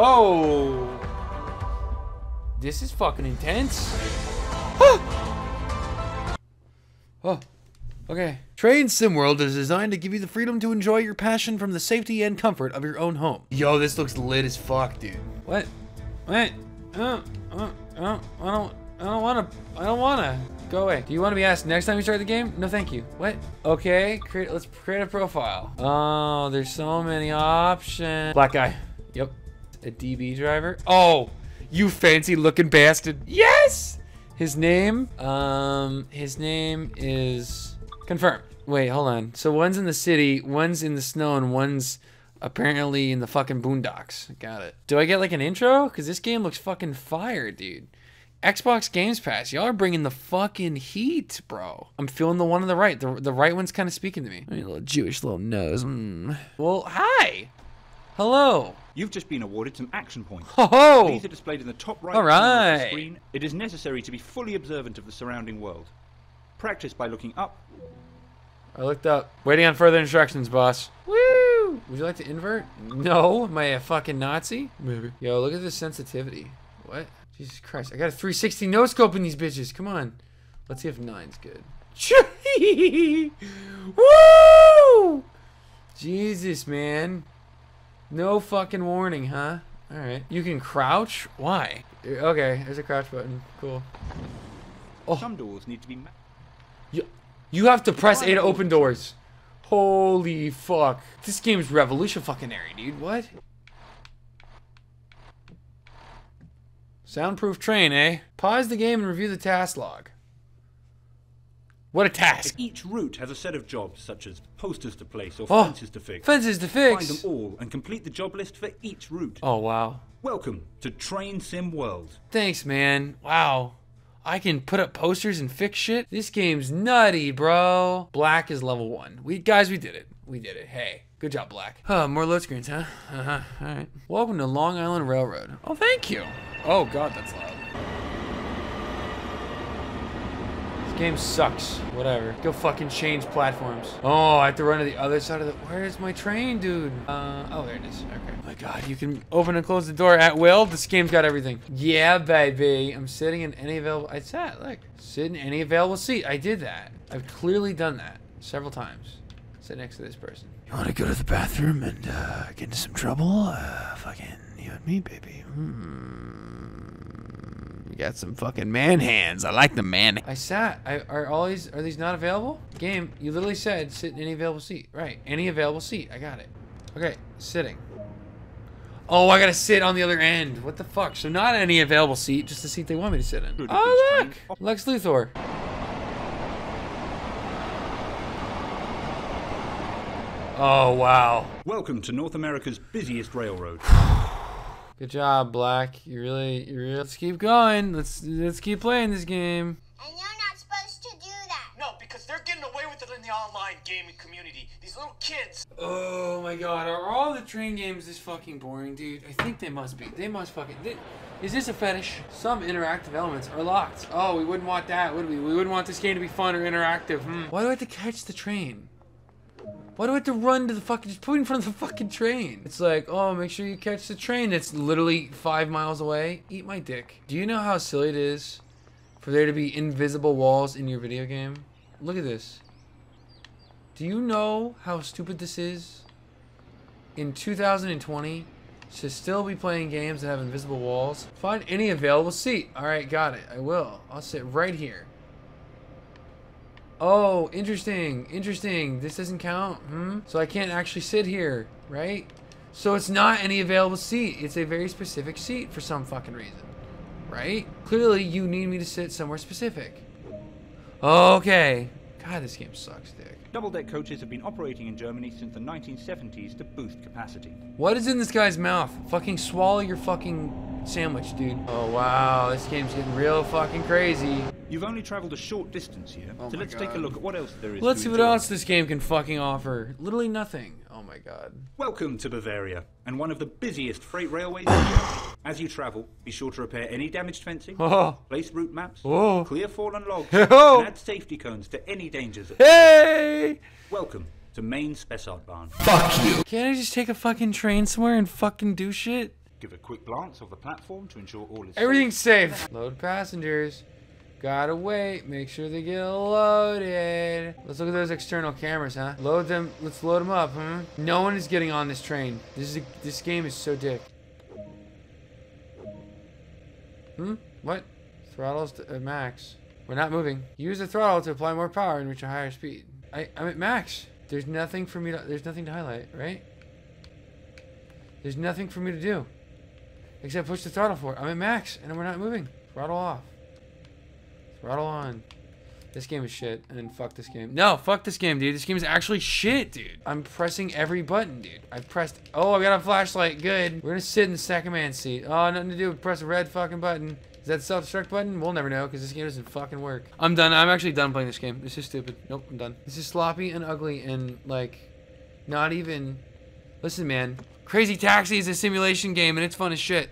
Oh! This is fucking intense. oh, okay. Train SimWorld is designed to give you the freedom to enjoy your passion from the safety and comfort of your own home. Yo, this looks lit as fuck, dude. What? What? Uh, uh, uh, I don't, I don't wanna, I don't wanna. Go away. Do you want to be asked next time you start the game? No, thank you. What? Okay, create. Let's create a profile. Oh, there's so many options. Black guy. Yep. A DB driver. Oh, you fancy looking bastard. Yes. His name. Um, his name is confirmed. Wait, hold on. So one's in the city, one's in the snow, and one's apparently in the fucking boondocks. Got it. Do I get like an intro? Cause this game looks fucking fire, dude. Xbox Games Pass, y'all are bringing the fucking heat, bro. I'm feeling the one on the right. The, the right one's kind of speaking to me. I mean, a little Jewish little nose. Mm. Well, hi. Hello. You've just been awarded some action points. Oh. These are displayed in the top right All corner of right. the screen. It is necessary to be fully observant of the surrounding world. Practice by looking up. I looked up. Waiting on further instructions, boss. Woo! Would you like to invert? No. Am I a fucking Nazi? Maybe. Yo, look at the sensitivity. What? Jesus Christ. I got a 360 no scope in these bitches. Come on. Let's see if nine's good. Woo! Jesus, man. No fucking warning, huh? Alright. You can crouch? Why? Okay, there's a crouch button. Cool. Oh. Some doors need to be. You, you have to press A to open doors. Holy fuck. This game's revolution fucking airy, dude. What? Soundproof train, eh? Pause the game and review the task log. What a task. Each route has a set of jobs, such as posters to place or Oh, fences to fix. Fences to Find them all and complete the job list for each route. Oh, wow. Welcome to Train Sim World. Thanks, man. Wow. I can put up posters and fix shit. This game's nutty, bro. Black is level one. We guys, we did it. We did it. Hey, good job, Black. Huh, more load screens, huh? Uh huh. All right. Welcome to Long Island Railroad. Oh, thank you. Oh God, that's loud. This game sucks. Whatever. Go fucking change platforms. Oh, I have to run to the other side of the. Where's my train, dude? Uh, oh, there it is. Okay. my God, you can open and close the door at will. This game's got everything. Yeah, baby. I'm sitting in any available. I sat. Look, sit in any available seat. I did that. I've clearly done that several times. Sit next to this person. You want to go to the bathroom and uh, get into some trouble? Uh, fucking you and me, baby. Hmm. You got some fucking man hands. I like the man. I sat. I, are all these are these not available? Game. You literally said sit in any available seat. Right. Any available seat. I got it. Okay. Sitting. Oh, I gotta sit on the other end. What the fuck? So not any available seat, just the seat they want me to sit in. Oh look, this. Lex Luthor. Oh wow. Welcome to North America's busiest railroad. Good job, Black. You really, you really. Let's keep going. Let's let's keep playing this game. And you're not supposed to do that. No, because they're getting away with it in the online gaming community. These little kids. Oh my God, are all the train games this fucking boring, dude? I think they must be. They must fucking. They, is this a fetish? Some interactive elements are locked. Oh, we wouldn't want that, would we? We wouldn't want this game to be fun or interactive. Hmm. Why do I have to catch the train? Why do I have to run to the fucking just put in front of the fucking train? It's like, oh, make sure you catch the train that's literally five miles away. Eat my dick. Do you know how silly it is for there to be invisible walls in your video game? Look at this. Do you know how stupid this is? In 2020, to still be playing games that have invisible walls? Find any available seat. Alright, got it. I will. I'll sit right here. Oh, interesting. Interesting. This doesn't count. Hmm? So I can't actually sit here, right? So it's not any available seat. It's a very specific seat for some fucking reason. Right? Clearly, you need me to sit somewhere specific. Okay. God, this game sucks, dick. Double deck coaches have been operating in Germany since the 1970s to boost capacity. What is in this guy's mouth? Fucking swallow your fucking sandwich, dude. Oh, wow. This game's getting real fucking crazy. You've only traveled a short distance here, Oh so let's take a look at what else there is. Let's to see what else this game can fucking offer. Literally nothing. Oh my god. Welcome to Bavaria, and one of the busiest freight railways in Europe. As you travel, be sure to repair any damaged fencing, Oh. place route maps, Oh. clear fallen logs, Oh. and add safety cones to any dangers. Hey! Welcome to Main Spessartbahn. Fuck you. Can't I just take a fucking train somewhere and fucking do shit? Give a quick glance of the platform to ensure all is Everything's safe. Load passengers. Gotta wait. Make sure they get loaded. Let's look at those external cameras, huh? Load them. Let's load them up, huh? No one is getting on this train. This is a, this game is so dick. Hmm? What? Throttles to, uh, max. We're not moving. Use the throttle to apply more power and reach a higher speed. I, I'm at max. There's nothing for me to, there's nothing to highlight, right? There's nothing for me to do. Except push the throttle for it. I'm at max and we're not moving. Throttle off. Throttle on. This game is shit, and fuck this game. No, fuck this game, dude. This game is actually shit, dude. I'm pressing every button, dude. I've pressed. Oh, I got a flashlight. Good. We're gonna sit in the second man seat. Oh, nothing to do. Press a red fucking button. Is that self-destruct button? We'll never know because this game doesn't fucking work. I'm done. I'm actually done playing this game. This is stupid. Nope, I'm done. This is sloppy and ugly and like, not even. Listen, man. Crazy Taxi is a simulation game and it's fun as shit.